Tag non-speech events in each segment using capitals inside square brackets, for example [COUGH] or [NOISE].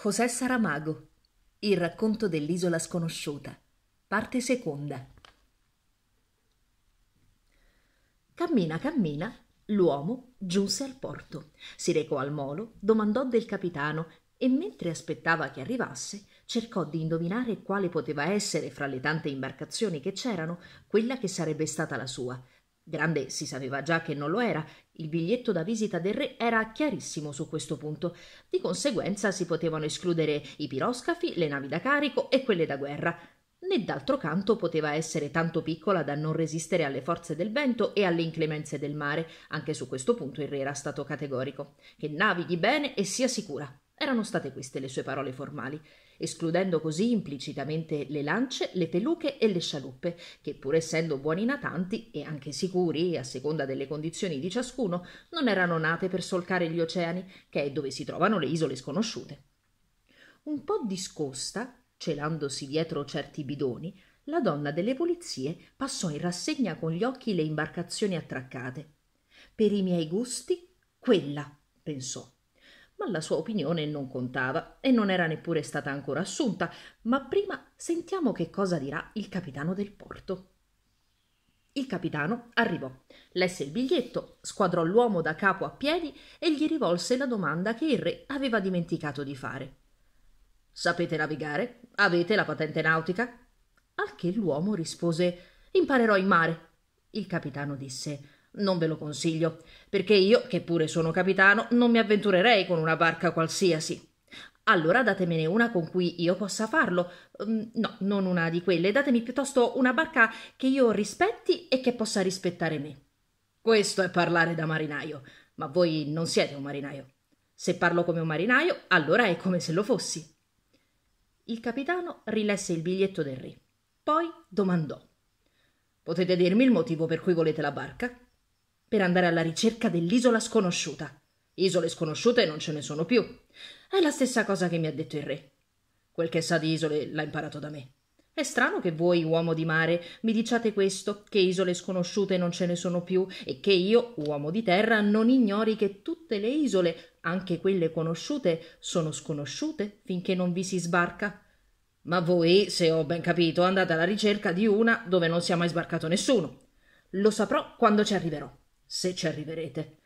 José Saramago. Il racconto dell'isola sconosciuta. Parte seconda. Cammina, cammina, l'uomo giunse al porto, si recò al molo, domandò del capitano e mentre aspettava che arrivasse cercò di indovinare quale poteva essere fra le tante imbarcazioni che c'erano quella che sarebbe stata la sua Grande si sapeva già che non lo era, il biglietto da visita del re era chiarissimo su questo punto, di conseguenza si potevano escludere i piroscafi, le navi da carico e quelle da guerra, né d'altro canto poteva essere tanto piccola da non resistere alle forze del vento e alle inclemenze del mare, anche su questo punto il re era stato categorico, che navighi bene e sia sicura. Erano state queste le sue parole formali escludendo così implicitamente le lance, le peluche e le scialuppe, che pur essendo buoni natanti e anche sicuri, a seconda delle condizioni di ciascuno, non erano nate per solcare gli oceani, che è dove si trovano le isole sconosciute. Un po' discosta, celandosi dietro certi bidoni, la donna delle polizie passò in rassegna con gli occhi le imbarcazioni attraccate. Per i miei gusti, quella, pensò ma la sua opinione non contava e non era neppure stata ancora assunta, ma prima sentiamo che cosa dirà il capitano del porto. Il capitano arrivò, lesse il biglietto, squadrò l'uomo da capo a piedi e gli rivolse la domanda che il re aveva dimenticato di fare. Sapete navigare? Avete la patente nautica? Al che l'uomo rispose Imparerò in mare. Il capitano disse non ve lo consiglio, perché io, che pure sono capitano, non mi avventurerei con una barca qualsiasi. Allora datemene una con cui io possa farlo. Um, no, non una di quelle, datemi piuttosto una barca che io rispetti e che possa rispettare me. Questo è parlare da marinaio, ma voi non siete un marinaio. Se parlo come un marinaio, allora è come se lo fossi. Il capitano rilesse il biglietto del re. Poi domandò: Potete dirmi il motivo per cui volete la barca? Per andare alla ricerca dell'isola sconosciuta. Isole sconosciute non ce ne sono più. È la stessa cosa che mi ha detto il re. Quel che sa di isole l'ha imparato da me. È strano che voi, uomo di mare, mi diciate questo, che isole sconosciute non ce ne sono più, e che io, uomo di terra, non ignori che tutte le isole, anche quelle conosciute, sono sconosciute finché non vi si sbarca. Ma voi, se ho ben capito, andate alla ricerca di una dove non sia mai sbarcato nessuno. Lo saprò quando ci arriverò se ci arriverete.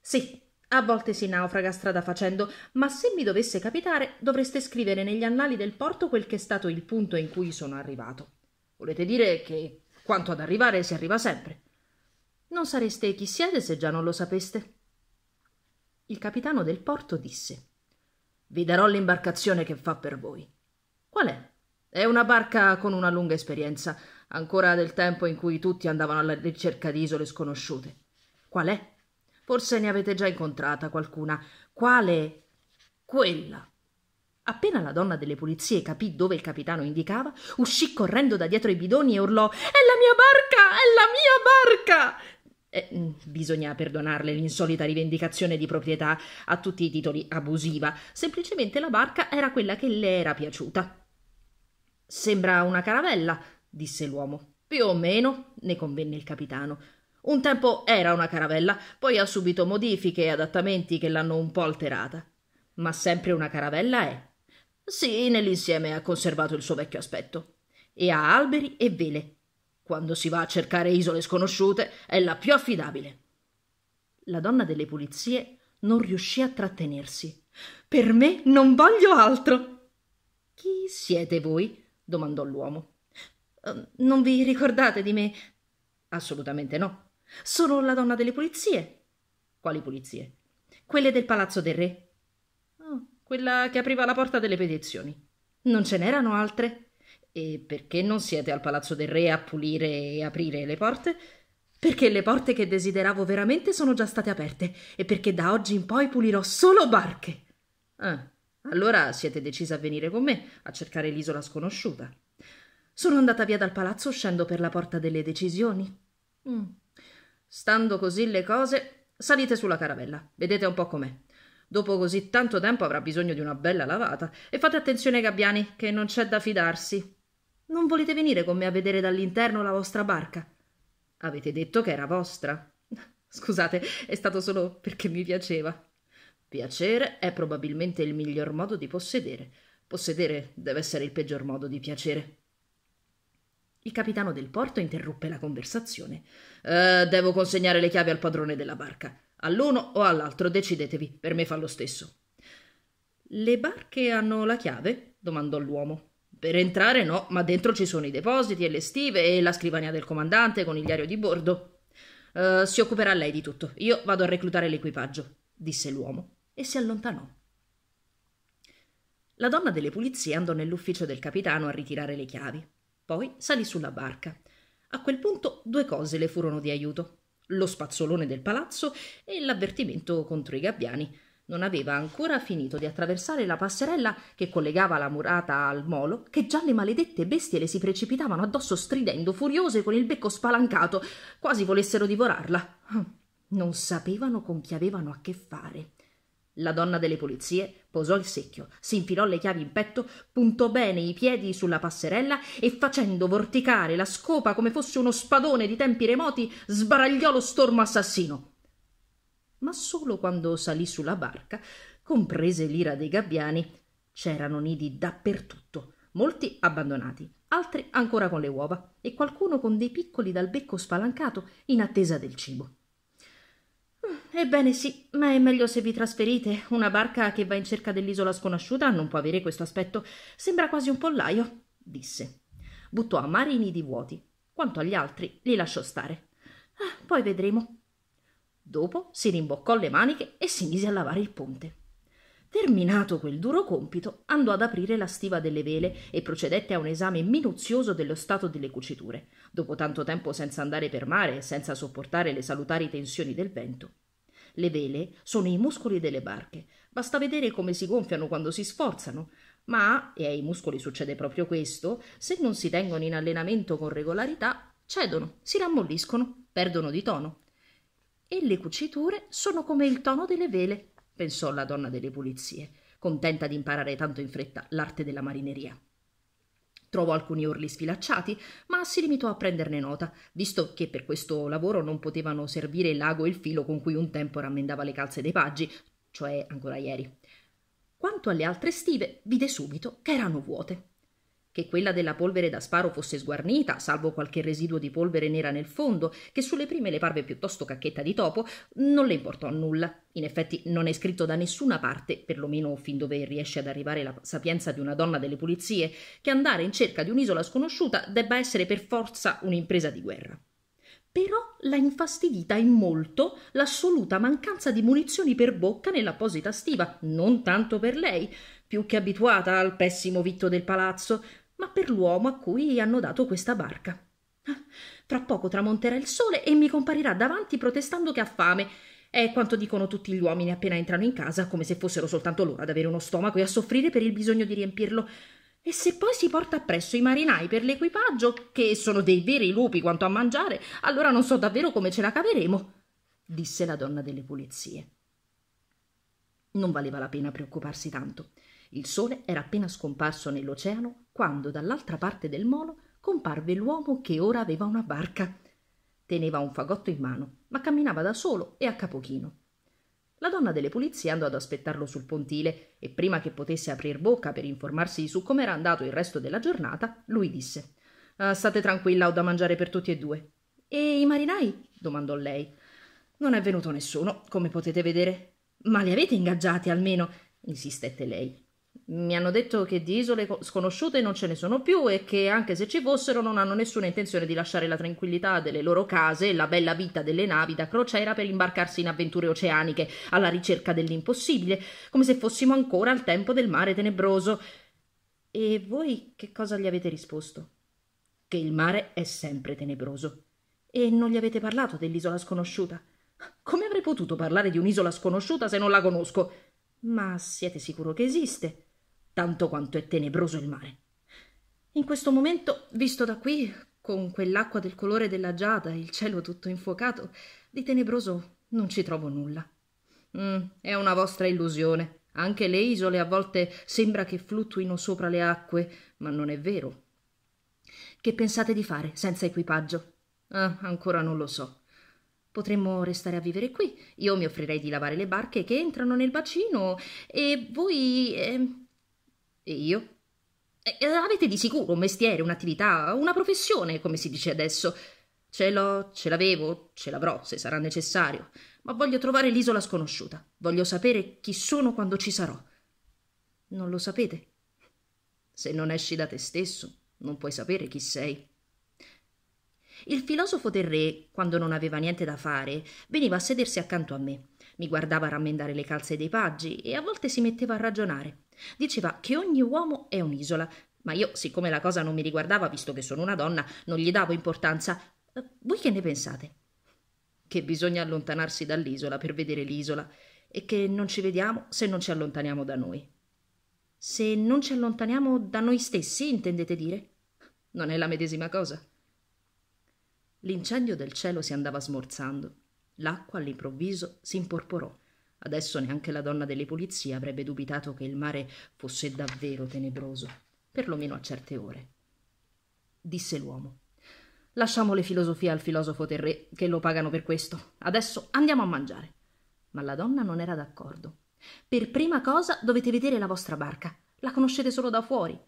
Sì, a volte si naufraga strada facendo, ma se mi dovesse capitare dovreste scrivere negli annali del porto quel che è stato il punto in cui sono arrivato. Volete dire che quanto ad arrivare si arriva sempre. Non sareste chi siete se già non lo sapeste. Il capitano del porto disse Vi darò l'imbarcazione che fa per voi. Qual è? È una barca con una lunga esperienza, ancora del tempo in cui tutti andavano alla ricerca di isole sconosciute. Qual è? Forse ne avete già incontrata qualcuna. Quale? Quella. Appena la donna delle pulizie capì dove il capitano indicava, uscì correndo da dietro i bidoni e urlò È la mia barca! È la mia barca! Eh, bisogna perdonarle l'insolita rivendicazione di proprietà a tutti i titoli abusiva. Semplicemente la barca era quella che le era piaciuta. Sembra una caravella, disse l'uomo. Più o meno, ne convenne il capitano. Un tempo era una caravella, poi ha subito modifiche e adattamenti che l'hanno un po' alterata. Ma sempre una caravella è. Sì, nell'insieme ha conservato il suo vecchio aspetto. E ha alberi e vele. Quando si va a cercare isole sconosciute è la più affidabile. La donna delle pulizie non riuscì a trattenersi. Per me non voglio altro. Chi siete voi? domandò l'uomo. Uh, non vi ricordate di me? Assolutamente no. Sono la donna delle pulizie. Quali pulizie? Quelle del palazzo del re. Oh, quella che apriva la porta delle petizioni. Non ce n'erano altre? E perché non siete al palazzo del re a pulire e aprire le porte? Perché le porte che desideravo veramente sono già state aperte e perché da oggi in poi pulirò solo barche. Ah, allora siete decisa a venire con me a cercare l'isola sconosciuta. Sono andata via dal palazzo uscendo per la porta delle decisioni. Mm. Stando così le cose, salite sulla caravella, vedete un po' com'è. Dopo così tanto tempo avrà bisogno di una bella lavata. E fate attenzione, gabbiani, che non c'è da fidarsi. Non volete venire con me a vedere dall'interno la vostra barca? Avete detto che era vostra. [LAUGHS] Scusate, è stato solo perché mi piaceva. Piacere è probabilmente il miglior modo di possedere. Possedere deve essere il peggior modo di piacere. Il capitano del porto interruppe la conversazione. Eh, devo consegnare le chiavi al padrone della barca. All'uno o all'altro, decidetevi, per me fa lo stesso. Le barche hanno la chiave? domandò l'uomo. Per entrare no, ma dentro ci sono i depositi e le stive e la scrivania del comandante con il diario di bordo. Uh, si occuperà lei di tutto. Io vado a reclutare l'equipaggio, disse l'uomo e si allontanò. La donna delle pulizie andò nell'ufficio del capitano a ritirare le chiavi. Poi salì sulla barca. A quel punto due cose le furono di aiuto: lo spazzolone del palazzo e l'avvertimento contro i gabbiani non aveva ancora finito di attraversare la passerella che collegava la murata al molo, che già le maledette bestie le si precipitavano addosso stridendo, furiose con il becco spalancato, quasi volessero divorarla. Non sapevano con chi avevano a che fare. La donna delle polizie posò il secchio, si infilò le chiavi in petto, puntò bene i piedi sulla passerella e facendo vorticare la scopa come fosse uno spadone di tempi remoti, sbaragliò lo stormo assassino ma solo quando salì sulla barca comprese l'ira dei gabbiani. C'erano nidi dappertutto, molti abbandonati, altri ancora con le uova e qualcuno con dei piccoli dal becco spalancato in attesa del cibo. Ebbene sì, ma è meglio se vi trasferite. Una barca che va in cerca dell'isola sconosciuta non può avere questo aspetto. Sembra quasi un pollaio, disse. Buttò a mare i nidi vuoti. Quanto agli altri, li lasciò stare. Ah, poi vedremo. Dopo si rimboccò le maniche e si mise a lavare il ponte. Terminato quel duro compito, andò ad aprire la stiva delle vele e procedette a un esame minuzioso dello stato delle cuciture, dopo tanto tempo senza andare per mare e senza sopportare le salutari tensioni del vento. Le vele sono i muscoli delle barche, basta vedere come si gonfiano quando si sforzano, ma, e ai muscoli succede proprio questo, se non si tengono in allenamento con regolarità, cedono, si rammolliscono, perdono di tono. E le cuciture sono come il tono delle vele, pensò la donna delle pulizie, contenta di imparare tanto in fretta l'arte della marineria. Trovò alcuni orli sfilacciati, ma si limitò a prenderne nota, visto che per questo lavoro non potevano servire il lago e il filo con cui un tempo rammendava le calze dei paggi, cioè ancora ieri. Quanto alle altre stive, vide subito che erano vuote. Che quella della polvere da sparo fosse sguarnita, salvo qualche residuo di polvere nera nel fondo, che sulle prime le parve piuttosto cacchetta di topo, non le importò nulla. In effetti non è scritto da nessuna parte, perlomeno fin dove riesce ad arrivare la sapienza di una donna delle pulizie, che andare in cerca di un'isola sconosciuta debba essere per forza un'impresa di guerra. Però l'ha infastidita in molto l'assoluta mancanza di munizioni per bocca nell'apposita stiva, non tanto per lei, più che abituata al pessimo vitto del palazzo, ma per l'uomo a cui hanno dato questa barca. Ah, fra poco tramonterà il sole e mi comparirà davanti protestando che ha fame. È quanto dicono tutti gli uomini appena entrano in casa, come se fossero soltanto loro ad avere uno stomaco e a soffrire per il bisogno di riempirlo. E se poi si porta appresso i marinai per l'equipaggio, che sono dei veri lupi quanto a mangiare, allora non so davvero come ce la caveremo, disse la donna delle pulizie. Non valeva la pena preoccuparsi tanto. Il sole era appena scomparso nell'oceano quando dall'altra parte del molo comparve l'uomo che ora aveva una barca. Teneva un fagotto in mano, ma camminava da solo e a capo chino. La donna delle pulizie andò ad aspettarlo sul pontile e prima che potesse aprir bocca per informarsi su com'era andato il resto della giornata, lui disse ah, State tranquilla, ho da mangiare per tutti e due. E i marinai? domandò lei. Non è venuto nessuno, come potete vedere. Ma li avete ingaggiati almeno? insistette lei. Mi hanno detto che di isole sconosciute non ce ne sono più e che anche se ci fossero non hanno nessuna intenzione di lasciare la tranquillità delle loro case e la bella vita delle navi da crociera per imbarcarsi in avventure oceaniche alla ricerca dell'impossibile, come se fossimo ancora al tempo del mare tenebroso. E voi che cosa gli avete risposto? Che il mare è sempre tenebroso. E non gli avete parlato dell'isola sconosciuta? Come avrei potuto parlare di un'isola sconosciuta se non la conosco? Ma siete sicuro che esiste? tanto quanto è tenebroso il mare. In questo momento, visto da qui, con quell'acqua del colore della giada e il cielo tutto infuocato, di tenebroso non ci trovo nulla. Mm, è una vostra illusione. Anche le isole a volte sembra che fluttuino sopra le acque, ma non è vero. Che pensate di fare senza equipaggio? Ah, ancora non lo so. Potremmo restare a vivere qui. Io mi offrirei di lavare le barche che entrano nel bacino e voi. Eh... E io? Eh, avete di sicuro un mestiere, un'attività, una professione, come si dice adesso. Ce l'ho, ce l'avevo, ce l'avrò se sarà necessario, ma voglio trovare l'isola sconosciuta. Voglio sapere chi sono quando ci sarò. Non lo sapete? Se non esci da te stesso, non puoi sapere chi sei. Il filosofo del re, quando non aveva niente da fare, veniva a sedersi accanto a me. Mi guardava rammendare le calze dei paggi e a volte si metteva a ragionare. Diceva che ogni uomo è un'isola, ma io, siccome la cosa non mi riguardava, visto che sono una donna, non gli davo importanza. Eh, voi che ne pensate? Che bisogna allontanarsi dall'isola per vedere l'isola e che non ci vediamo se non ci allontaniamo da noi. Se non ci allontaniamo da noi stessi, intendete dire? Non è la medesima cosa. L'incendio del cielo si andava smorzando. L'acqua all'improvviso si imporporò. Adesso neanche la donna delle pulizie avrebbe dubitato che il mare fosse davvero tenebroso, perlomeno a certe ore. Disse l'uomo. Lasciamo le filosofie al filosofo Terré, che lo pagano per questo. Adesso andiamo a mangiare. Ma la donna non era d'accordo. Per prima cosa dovete vedere la vostra barca. La conoscete solo da fuori.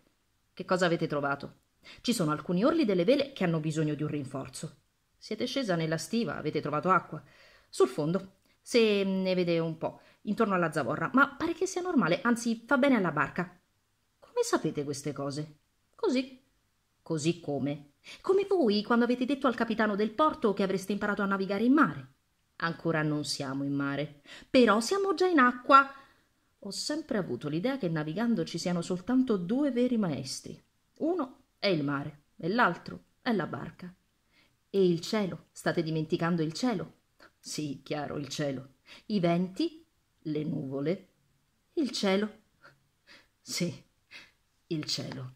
Che cosa avete trovato? Ci sono alcuni orli delle vele che hanno bisogno di un rinforzo. Siete scesa nella stiva, avete trovato acqua. Sul fondo, se ne vede un po', intorno alla zavorra, ma pare che sia normale, anzi fa bene alla barca. Come sapete queste cose? Così. Così come? Come voi quando avete detto al capitano del porto che avreste imparato a navigare in mare. Ancora non siamo in mare, però siamo già in acqua. Ho sempre avuto l'idea che navigando ci siano soltanto due veri maestri. Uno è il mare e l'altro è la barca. E il cielo? State dimenticando il cielo? Sì, chiaro, il cielo. I venti? Le nuvole? Il cielo? Sì, il cielo.